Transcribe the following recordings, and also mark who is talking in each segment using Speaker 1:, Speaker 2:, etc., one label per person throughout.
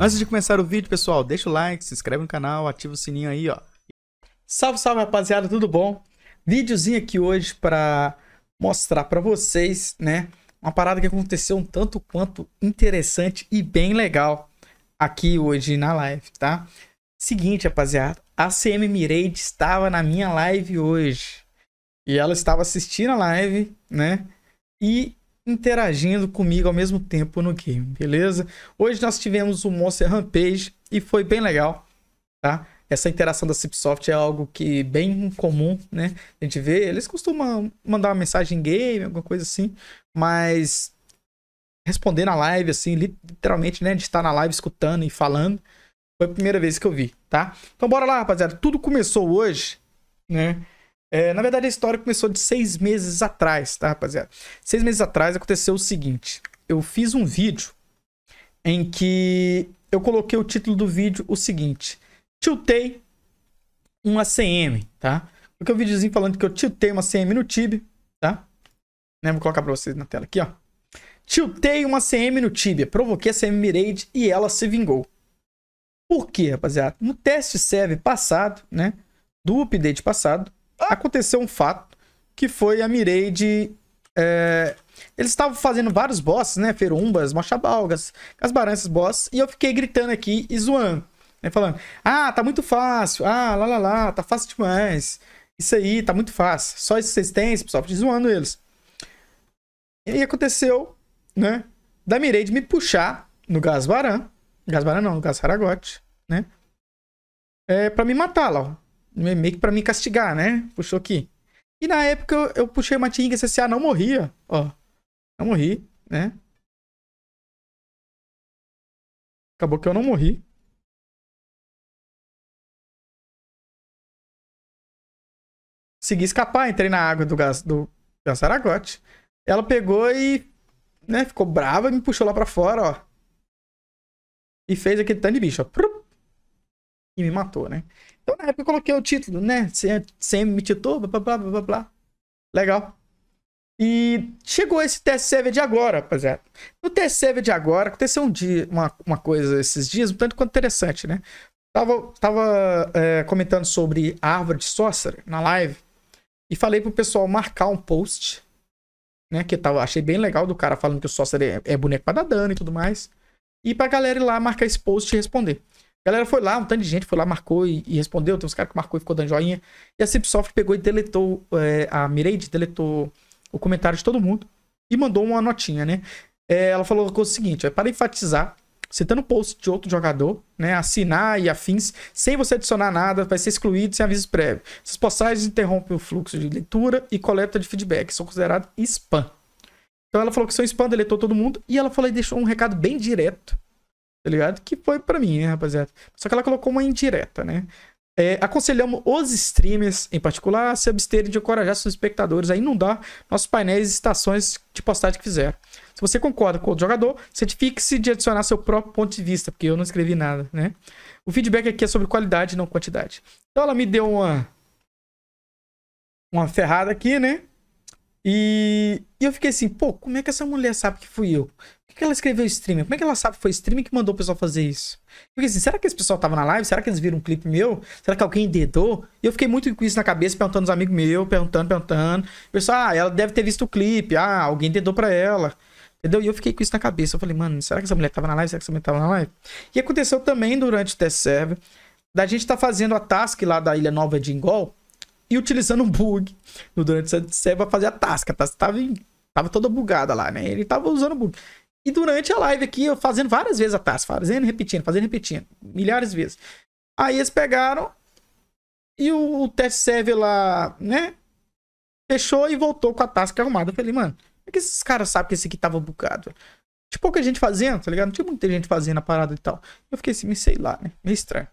Speaker 1: Antes de começar o vídeo, pessoal, deixa o like, se inscreve no canal, ativa o sininho aí, ó. Salve, salve, rapaziada, tudo bom? Videozinho aqui hoje para mostrar para vocês, né, uma parada que aconteceu um tanto quanto interessante e bem legal aqui hoje na live, tá? Seguinte, rapaziada, a CM Mirade estava na minha live hoje. E ela estava assistindo a live, né? E interagindo comigo ao mesmo tempo no game, beleza? Hoje nós tivemos o Monster Rampage e foi bem legal, tá? Essa interação da Cipsoft é algo que bem comum, né? A gente vê, eles costumam mandar uma mensagem em game, alguma coisa assim, mas responder na live, assim, literalmente, né? De estar na live escutando e falando, foi a primeira vez que eu vi, tá? Então bora lá, rapaziada. Tudo começou hoje, né? É, na verdade, a história começou de seis meses atrás, tá, rapaziada? Seis meses atrás aconteceu o seguinte: eu fiz um vídeo em que eu coloquei o título do vídeo o seguinte: Tiltei uma CM, tá? Porque o um videozinho falando que eu tiltei uma CM no Tibia, tá? Né? Vou colocar pra vocês na tela aqui, ó. Tiltei uma CM no Tibia, provoquei a CM Mirade e ela se vingou. Por quê, rapaziada? No teste serve passado, né? Do update passado, aconteceu um fato que foi a Mirade. É, eles estavam fazendo vários bosses, né? Ferumbas, Mochabalgas, Casbaranças boss, e eu fiquei gritando aqui e zoando. Né? Falando, ah, tá muito fácil, ah, lá lá lá, tá fácil demais. Isso aí, tá muito fácil. Só isso vocês têm, pessoal, zoando eles. E aí aconteceu, né? Da Mirade me puxar no Gasbaran. Gasbaran não, no Gasaragote, né? É, pra me matar lá, ó meio que pra me castigar, né? Puxou aqui. E na época eu, eu puxei uma Tinga SSA, não morria, ó. Não morri, né? Acabou que eu não morri. Segui escapar, entrei na água do gás do Saragote. Ela pegou e, né, ficou brava e me puxou lá pra fora, ó. E fez aquele tanto de bicho, ó. E me matou, né? Então, na época, eu coloquei o título, né? Sem me titou, blá, blá, blá, blá, blá. Legal. E chegou esse server de agora, rapaziada. No server de agora, aconteceu um dia, uma, uma coisa esses dias, um tanto quanto interessante, né? Tava, tava é, comentando sobre a árvore de Sorcerer na live e falei pro pessoal marcar um post, né? Que tava, achei bem legal do cara falando que o Sorcerer é, é boneco pra dar dano e tudo mais. E pra galera ir lá marcar esse post e responder. A galera foi lá, um tanto de gente foi lá, marcou e, e respondeu. Tem uns caras que marcou e ficou dando joinha. E a Cipsoft pegou e deletou, é, a Mirade deletou o comentário de todo mundo e mandou uma notinha, né? É, ela falou o seguinte: é, para enfatizar, citando post de outro jogador, né? Assinar e afins, sem você adicionar nada, vai ser excluído sem aviso prévio. Essas postagens interrompem o fluxo de leitura e coleta de feedback, são considerados spam. Então ela falou que são spam, deletou todo mundo, e ela falou e deixou um recado bem direto tá ligado? Que foi para mim, né, rapaziada? Só que ela colocou uma indireta, né? É, aconselhamos os streamers, em particular, a se absterem de encorajar seus espectadores a inundar nossos painéis e estações de postagem que fizeram. Se você concorda com o jogador, certifique-se de adicionar seu próprio ponto de vista, porque eu não escrevi nada, né? O feedback aqui é sobre qualidade, não quantidade. Então ela me deu uma uma ferrada aqui, né? E, e eu fiquei assim, pô, como é que essa mulher sabe que fui eu? que ela escreveu streamer? Como é que ela sabe que foi streamer que mandou o pessoal fazer isso? Eu fiquei assim, será que esse pessoal tava na live? Será que eles viram um clipe meu? Será que alguém dedou? E eu fiquei muito com isso na cabeça, perguntando aos amigos meus, perguntando, perguntando. Pessoal, ah, ela deve ter visto o clipe. Ah, alguém dedou pra ela. Entendeu? E eu fiquei com isso na cabeça. Eu falei, mano, será que essa mulher tava na live? Será que essa mulher tava na live? E aconteceu também durante o test server da gente tá fazendo a task lá da Ilha Nova de Ingol e utilizando um bug no durante test server pra fazer a task. A tava, em, tava toda bugada lá, né? Ele tava usando bug. E durante a live aqui, eu fazendo várias vezes a taça, fazendo, repetindo, fazendo, repetindo, milhares de vezes. Aí eles pegaram e o, o test server lá, né? Fechou e voltou com a tasca arrumada. Eu falei, mano, como é que esses caras sabem que esse aqui tava bugado? Tinha pouca gente fazendo, tá ligado? Não tinha muita gente fazendo a parada e tal. Eu fiquei assim, sei lá, né? Meio estranho.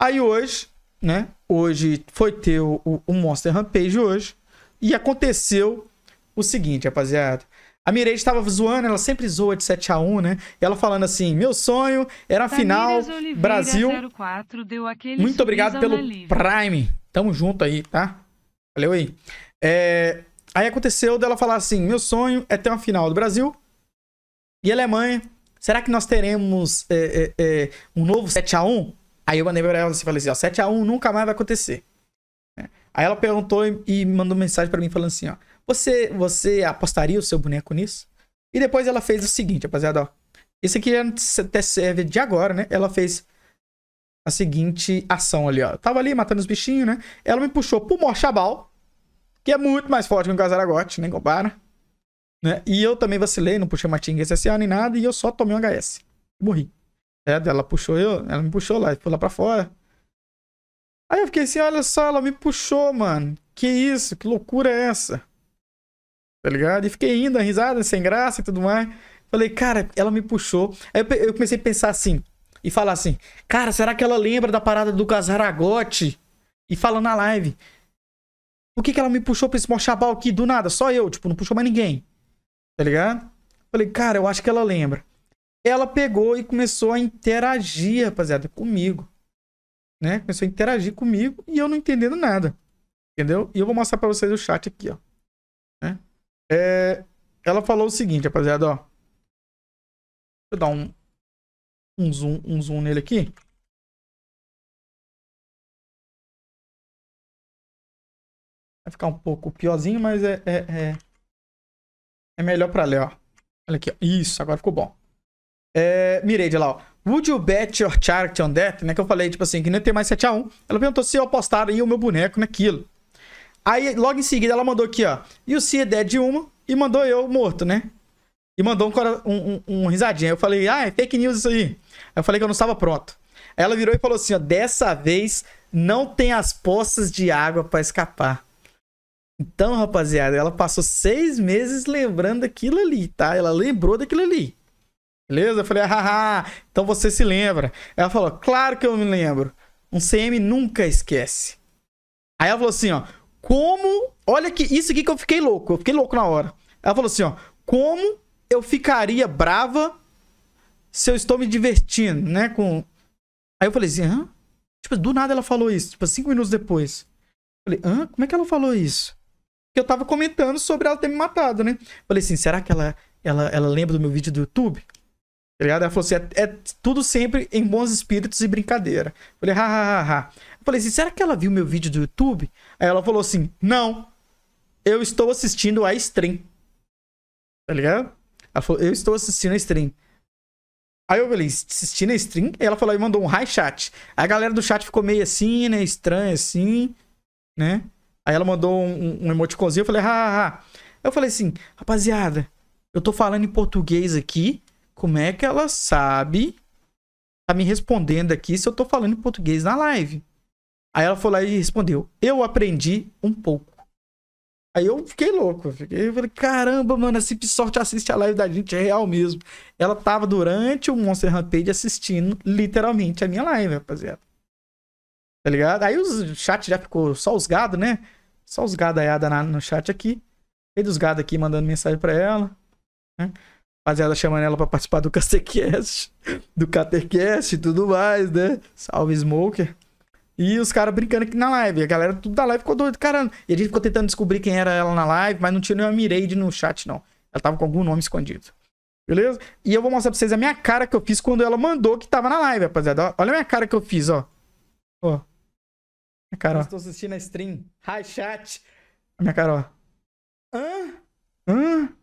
Speaker 1: Aí hoje, né? Hoje foi ter o, o Monster Rampage hoje. E aconteceu o seguinte, rapaziada. A Mirei estava zoando, ela sempre zoa de 7 a 1 né? E ela falando assim: meu sonho era a final Brasil. 04, Muito obrigado pelo Prime. Tamo junto aí, tá? Valeu aí. É... Aí aconteceu dela falar assim: meu sonho é ter uma final do Brasil e Alemanha será que nós teremos é, é, é, um novo 7x1? Aí eu mandei pra ela assim, falei assim, ó, 7x1 nunca mais vai acontecer. É. Aí ela perguntou e, e mandou mensagem para mim falando assim, ó, você, você apostaria o seu boneco nisso? E depois ela fez o seguinte, rapaziada, ó. Isso aqui até serve de agora, né? Ela fez a seguinte ação ali, ó. Eu tava ali matando os bichinhos, né? Ela me puxou pro Morchabal, que é muito mais forte que o Gazaragote, nem compara. Né? E eu também vacilei, não puxei uma Ting SSA nem nada, e eu só tomei um HS. Morri. É, ela puxou eu, ela me puxou lá, foi lá pra fora. Aí eu fiquei assim, olha só, ela me puxou, mano. Que isso? Que loucura é essa? Tá ligado? E fiquei indo, risada, sem graça e tudo mais. Falei, cara, ela me puxou. Aí eu comecei a pensar assim, e falar assim, cara, será que ela lembra da parada do Gazaragote? E falando na live. Por que, que ela me puxou pra esse mochabal aqui do nada? Só eu, tipo, não puxou mais ninguém. Tá ligado? Falei, cara, eu acho que ela lembra. Ela pegou e começou a interagir, rapaziada, comigo. Né? Começou a interagir comigo e eu não entendendo nada. Entendeu? E eu vou mostrar pra vocês o chat aqui, ó. Né? É... Ela falou o seguinte, rapaziada, ó. Deixa eu dar um, um, zoom, um zoom nele aqui. Vai ficar um pouco piorzinho, mas é, é, é, é melhor pra ler, ó. Olha aqui, ó. Isso, agora ficou bom. É, Mirei de lá, ó. Would you bet your charity on that? Né, que eu falei, tipo assim, que não ter mais 7x1. Ela perguntou se eu apostaria o meu boneco naquilo. Aí, logo em seguida, ela mandou aqui, ó. E o see dead de uma e mandou eu morto, né? E mandou um, um, um, risadinha. Eu falei, ah, é fake news isso aí. Eu falei que eu não estava pronto. Aí ela virou e falou assim, ó. Dessa vez, não tem as poças de água para escapar. Então, rapaziada, ela passou seis meses lembrando daquilo ali, tá? Ela lembrou daquilo ali. Beleza? Eu falei, haha, então você se lembra. Ela falou, claro que eu me lembro. Um CM nunca esquece. Aí ela falou assim, ó, como. Olha que isso aqui que eu fiquei louco. Eu fiquei louco na hora. Ela falou assim, ó, como eu ficaria brava se eu estou me divertindo, né? Com. Aí eu falei assim, hã? Tipo, do nada ela falou isso. Tipo, cinco minutos depois. Eu falei, hã? Como é que ela falou isso? que eu tava comentando sobre ela ter me matado, né? Falei assim, será que ela, ela, ela lembra do meu vídeo do YouTube? Tá ligado? Ela falou assim, é, é tudo sempre em bons espíritos e brincadeira. Falei, ha, ha, ha, ha. Falei assim, será que ela viu meu vídeo do YouTube? Aí ela falou assim, não, eu estou assistindo a stream. Tá ligado? Ela falou, eu estou assistindo a stream. Aí eu falei, assistindo a stream? Ela falou e mandou um hi chat. Aí a galera do chat ficou meio assim, né? Estranho assim, né? Aí ela mandou um, um emoticonzinho, eu falei, hahaha. Eu falei assim, rapaziada, eu tô falando em português aqui, como é que ela sabe, tá me respondendo aqui se eu tô falando em português na live? Aí ela foi lá e respondeu, eu aprendi um pouco. Aí eu fiquei louco. Eu, fiquei, eu falei, caramba, mano, a Cip Sorte assiste a live da gente, é real mesmo. Ela tava durante o Monster Rampage assistindo literalmente a minha live, rapaziada. Tá ligado? Aí o chat já ficou só os gados, né? Só os gadaiada no chat aqui. E dos gados aqui mandando mensagem pra ela. Né? Rapaziada chamando ela pra participar do Castercast, do Catercast e tudo mais, né? Salve Smoker. E os caras brincando aqui na live. A galera tudo da live ficou doido, caramba. E a gente ficou tentando descobrir quem era ela na live, mas não tinha nenhuma Mirade no chat, não. Ela tava com algum nome escondido. Beleza? E eu vou mostrar pra vocês a minha cara que eu fiz quando ela mandou que tava na live, rapaziada. Olha a minha cara que eu fiz, ó. Ó. Minha cara, ó. Estou assistindo a stream. Hi, chat. Minha cara, ó. Hã? Hã?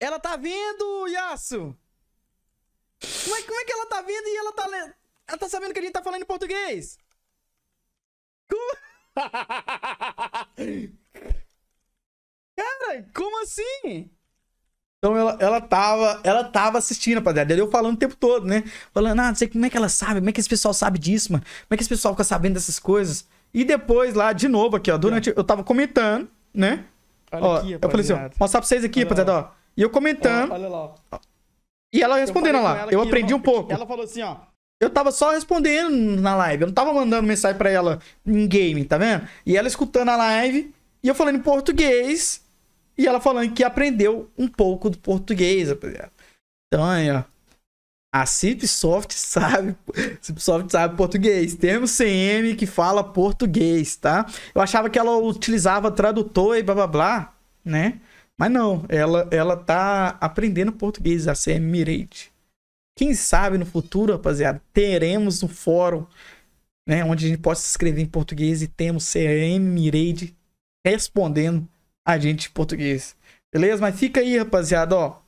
Speaker 1: Ela tá vindo, Yasu! Como é, como é que ela tá vindo e ela tá lendo? Ela tá sabendo que a gente tá falando em português? Como... Cara, como assim? Então ela, ela, tava, ela tava assistindo, rapaziada. Eu falando o tempo todo, né? Falando, ah, não sei como é que ela sabe, como é que esse pessoal sabe disso, mano. Como é que esse pessoal fica sabendo dessas coisas? E depois, lá, de novo, aqui, ó, durante. Eu tava comentando, né? Olha ó, aqui, eu falei assim, ó, mostrar pra vocês aqui, olha rapaziada, ó. E eu comentando. Ó, olha lá. E ela respondendo lá. Eu aprendi um pouco.
Speaker 2: Ela falou assim, ó.
Speaker 1: Eu tava só respondendo na live. Eu não tava mandando mensagem pra ela em game, tá vendo? E ela escutando a live. E eu falando em português. E ela falando que aprendeu um pouco do português, rapaziada. Então aí, ó. A Cipsoft sabe, Cipsoft sabe português. Temos CM que fala português, tá? Eu achava que ela utilizava tradutor e blá blá blá, né? Mas não, ela, ela tá aprendendo português, a CM Mirade. Quem sabe no futuro, rapaziada, teremos um fórum, né, onde a gente possa escrever em português e temos CM Mirade respondendo a gente em português. Beleza? Mas fica aí, rapaziada, ó,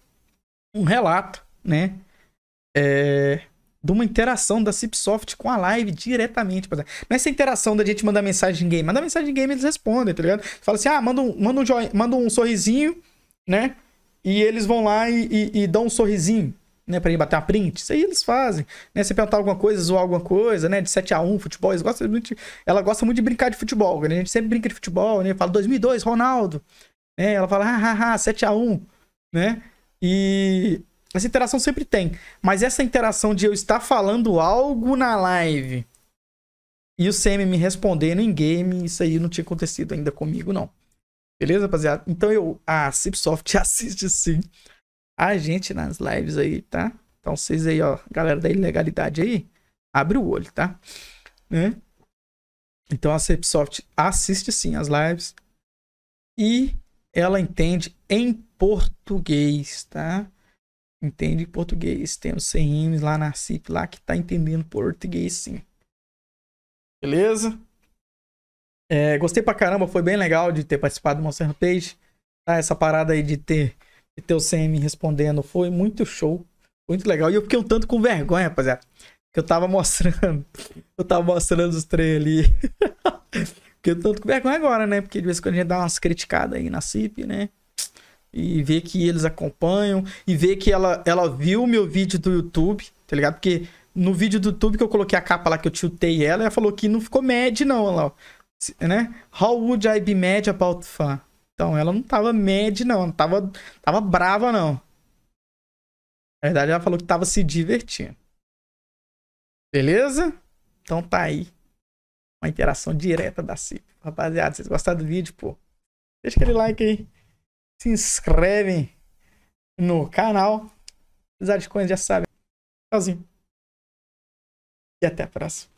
Speaker 1: um relato, né, é, de uma interação da Cipsoft com a live diretamente. Não é essa interação da gente mandar mensagem em game. Manda mensagem em game eles respondem, tá ligado? Fala assim, ah, manda um, manda um, joinha, manda um sorrisinho, né? E eles vão lá e, e, e dão um sorrisinho, né? Pra ir bater uma print. Isso aí eles fazem, né? Você perguntar alguma coisa, zoar alguma coisa, né? De 7 a 1 futebol. Eles gostam muito, ela gosta muito de brincar de futebol, né? A gente sempre brinca de futebol, né? Fala 2002, Ronaldo. Né? Ela fala, ah, ah, ah, 7 a 1 né? E essa interação sempre tem. Mas essa interação de eu estar falando algo na live e o CM me respondendo em game, isso aí não tinha acontecido ainda comigo, não. Beleza, rapaziada? Então eu. A Cipsoft assiste sim a gente nas lives aí, tá? Então vocês aí, ó, galera da ilegalidade aí, abre o olho, tá? Né? Então a Cipsoft assiste sim as lives e ela entende em português, tá? Entende português. Tem os CRMs lá na CIP lá que tá entendendo português sim. Beleza? É, gostei pra caramba, foi bem legal de ter participado do Monster Page. Tá? Essa parada aí de ter, de ter o CM respondendo foi muito show. Muito legal. E eu fiquei um tanto com vergonha, rapaziada. Que eu tava mostrando. Eu tava mostrando os três ali. fiquei um tanto com vergonha agora, né? Porque de vez em quando a gente dá umas criticadas aí na CIP, né? E ver que eles acompanham e ver que ela, ela viu o meu vídeo do YouTube, tá ligado? Porque no vídeo do YouTube que eu coloquei a capa lá que eu tiltei ela, ela falou que não ficou mad não, lá, né? How would I be mad about fun? Então, ela não tava mad não, não tava, tava brava não. Na verdade, ela falou que tava se divertindo. Beleza? Então tá aí. Uma interação direta da CIP. Rapaziada, vocês gostaram do vídeo, pô? Deixa aquele like aí se inscrevem no canal. Precisar de coisas, já sabem. Tchauzinho. E até a próxima.